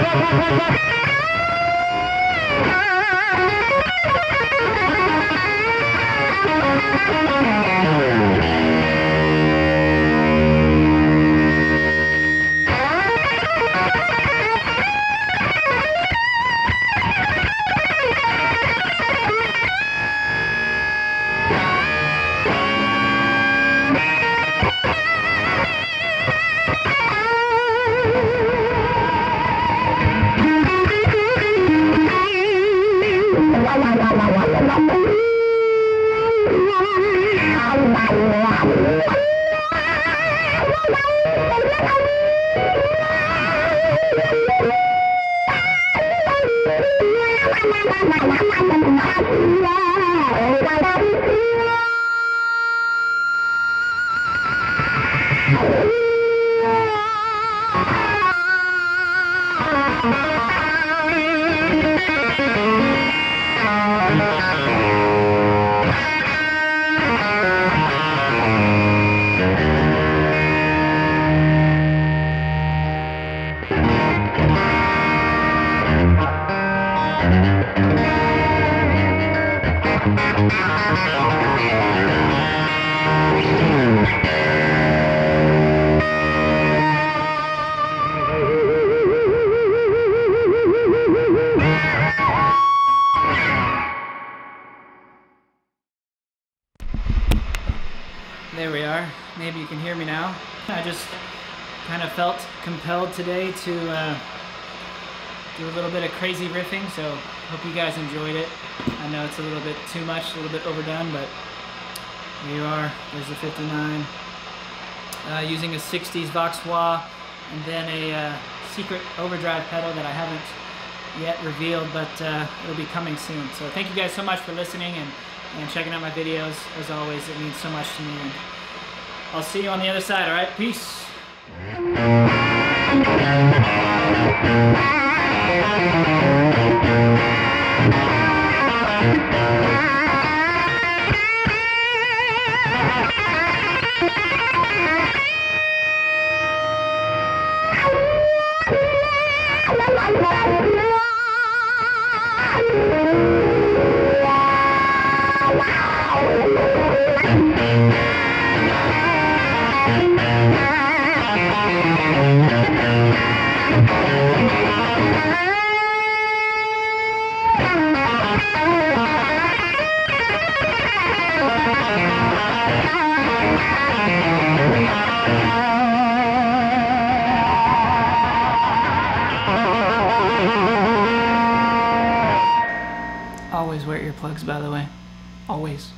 Thank you. Yeah. There we are. Maybe you can hear me now. I just kind of felt compelled today to uh, do a little bit of crazy riffing, so hope you guys enjoyed it. I know it's a little bit too much, a little bit overdone, but here you are. There's the 59. Uh, using a 60s Vox Wah and then a uh, secret overdrive pedal that I haven't yet revealed, but uh, it'll be coming soon. So thank you guys so much for listening and, and checking out my videos. As always, it means so much to me. And I'll see you on the other side, all right? Peace. Earplugs, by the way. Always.